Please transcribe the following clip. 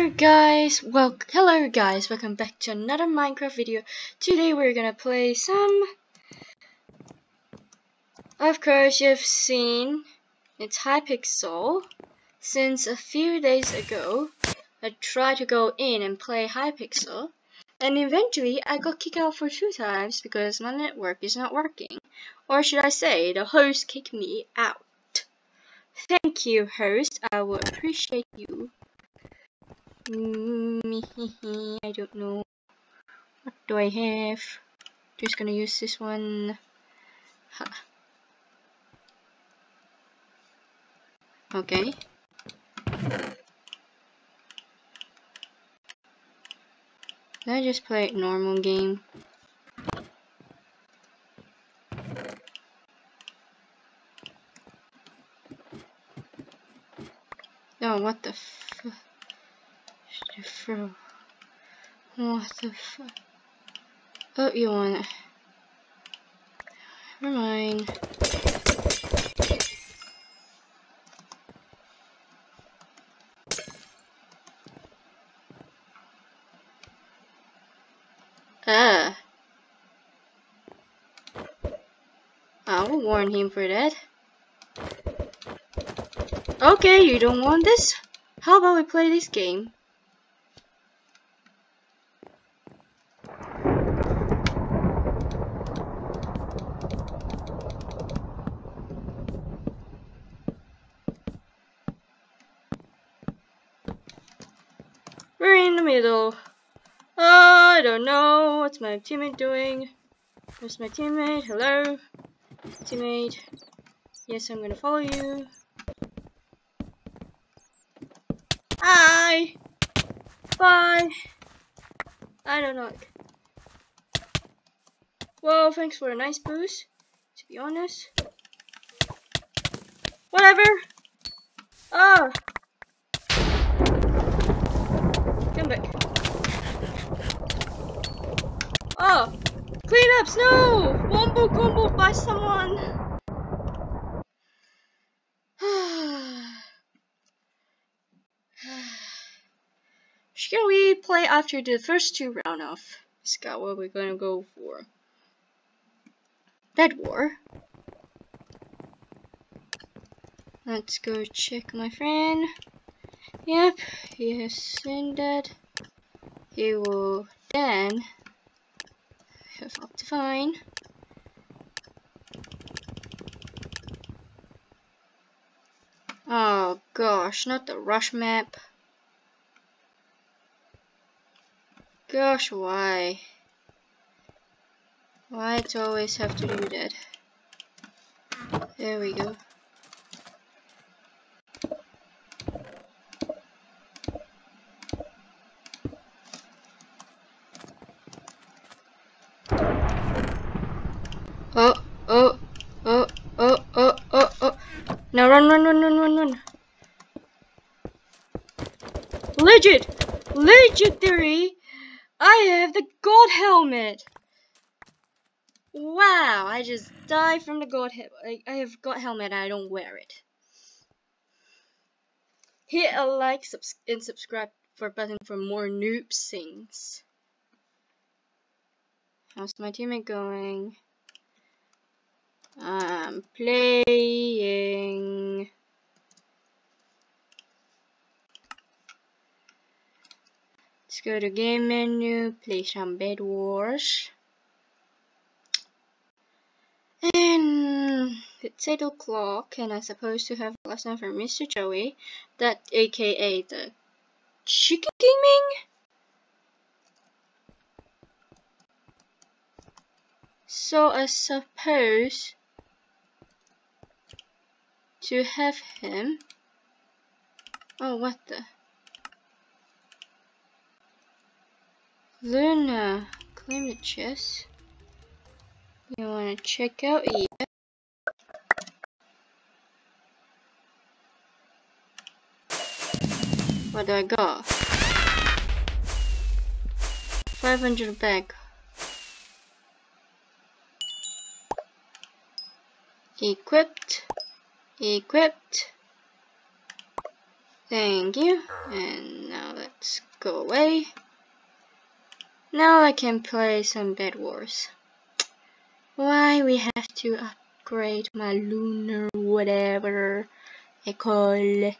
Hello guys, well, hello guys, welcome back to another Minecraft video. Today we're gonna play some, of course you've seen, it's Hypixel. Since a few days ago, I tried to go in and play Hypixel, and eventually I got kicked out for two times because my network is not working. Or should I say, the host kicked me out. Thank you host, I will appreciate you. I don't know. What do I have? Just gonna use this one. Okay. I just play normal game? Oh, what the Bro. What the fuck? Oh, you want it. Never mind. Ah. I will warn him for that. Okay, you don't want this? How about we play this game? Middle. Oh, I don't know. What's my teammate doing? Where's my teammate? Hello? Teammate. Yes, I'm gonna follow you. Hi! Bye! I don't know. Well, thanks for a nice boost, to be honest. Whatever! Oh! Cleanups, no! Wombo combo by someone! Should we play after the first two round of Scout what we're gonna go for? Bed War. Let's go check my friend. Yep, he has seen that. He will then Optifine. Oh gosh, not the rush map. Gosh, why? Why it always have to do that? There we go. Oh, oh, oh, oh, oh, oh, oh. Now run, run, run, run, run, run. Legit! Legendary! I have the gold helmet! Wow, I just died from the gold helmet. I, have gold helmet and I don't wear it. Hit a like subs and subscribe for button for more noob things. How's my teammate going? I'm playing. Let's go to game menu, play some Bed Wars. And it's 8 o'clock and I'm supposed to have a lesson from Mr. Joey, that aka the Chicken Gaming? So I suppose to have him. Oh, what the? Luna, claim the chest. You wanna check out here? What do I got? 500 back. Equipped equipped thank you and now let Let's go away. Now I can play some Bed Wars. Why we have to upgrade my lunar whatever I call